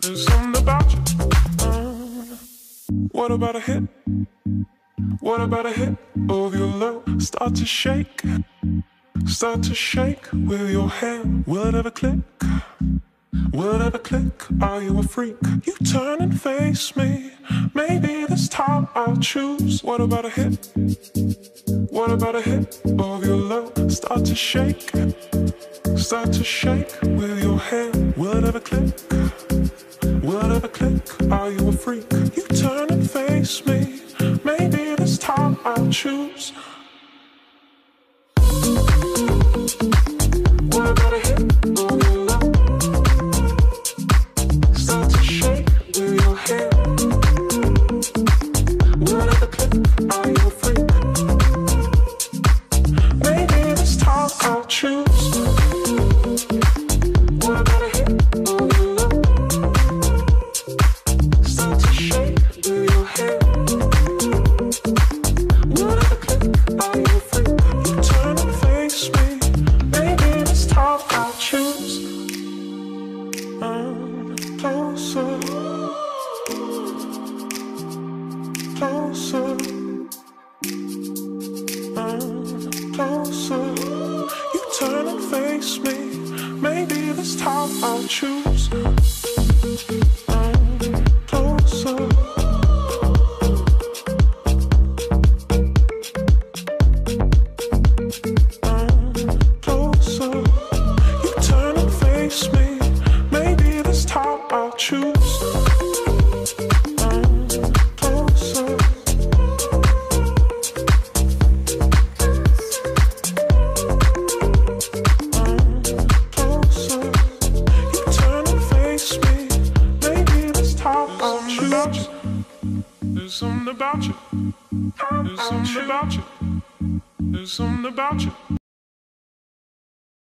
There's something about you. What about a hit? What about a hit of your love? Start to shake, start to shake with your hand. Will it ever click? Will it ever click? Are you a freak? You turn and face me. Maybe this time I'll choose. What about a hit? What about a hit of your love? Start to shake, start to shake with your hand. Will it ever click? Will it ever click? Are you a freak? You turn and face me. Maybe this time I'll choose. I'm closer, closer. I'm closer. You turn and face me. Maybe this time I'll choose. There's something about you. There's something about you. There's something about you.